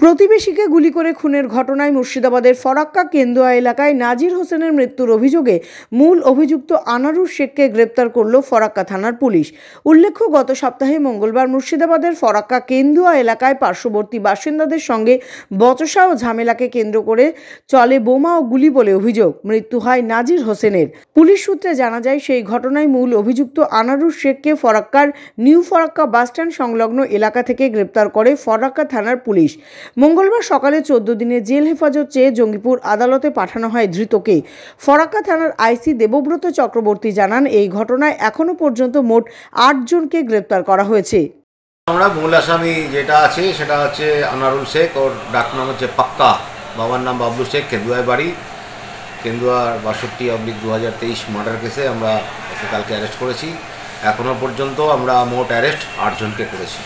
প্রতিবেশীকে গুলি করে খুনের ঘটনায় মুর্শিদাবাদের ফরাক্কা কেন্দুয়া এলাকায় নাজির হোসেনের মৃত্যুর অভিযোগে মূল অভিযুক্ত আনারুর শেখকে গ্রেপ্তার করল ফরাক্কা থানার পুলিশ। উল্লেখ্য, গত সপ্তাহে মঙ্গলবার মুর্শিদাবাদের ফরাক্কা কেন্দুয়া এলাকায় পার্শ্ববর্তী বাসিন্দাদের সঙ্গে বচসা ও ঝামেলাকে কেন্দ্র করে চলে বোমা ও গুলি বলে অভিযোগ। মৃত্যু হয় নাজির হোসেনের। পুলিশ সূত্রে জানা যায়, সেই ঘটনায় মূল অভিযুক্ত আনারুর শেখকে ফরাক্কার নিউ ফরাক্কা বাসস্ট্যান্ড সংলগ্ন এলাকা থেকে গ্রেপ্তার করে ফরাক্কা থানার পুলিশ। মঙ্গলবার সকালে চোদ্দ দিনের জেল হেফাজত চেয়ে জঙ্গিপুর আদালতে পাঠানো হয় ধৃতকে। ফরাক্কা থানার আইসি দেবব্রত চক্রবর্তী জানান, এই ঘটনায় এখনও পর্যন্ত মোট আটজনকে গ্রেপ্তার করা হয়েছে। আমরা মূল আসামি যেটা আছে, সেটা হচ্ছে আনারুল শেখ, ওর ডাকনাম হচ্ছে পাক্কা। বাবার নাম বাবলু শেখ, কেন্দুয়ায় বাড়ি। কেন্দুয়ার বাষট্টি অব্লিক দু হাজার তেইশ মার্ডার কেসে আমরা কালকে অ্যারেস্ট করেছি। এখনও পর্যন্ত আমরা মোট অ্যারেস্ট আটজনকে করেছি।